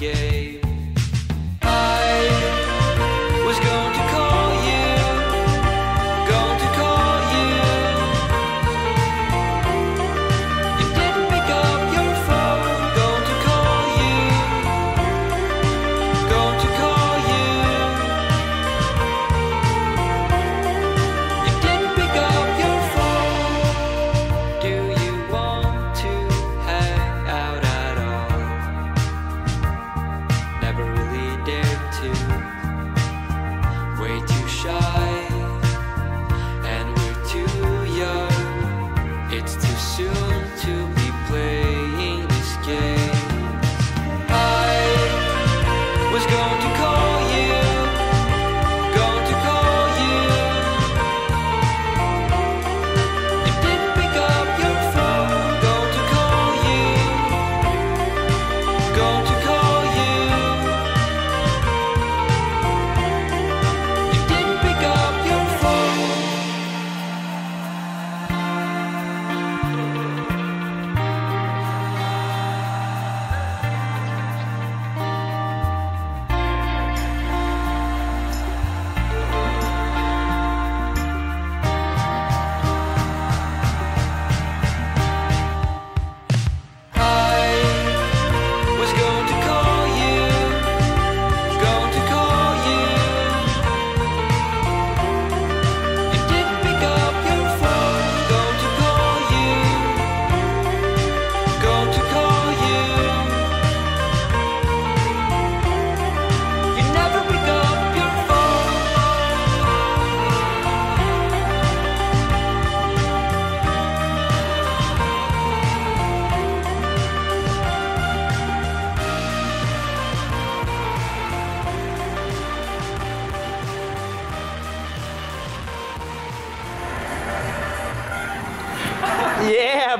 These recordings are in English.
up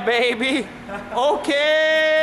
baby. Okay.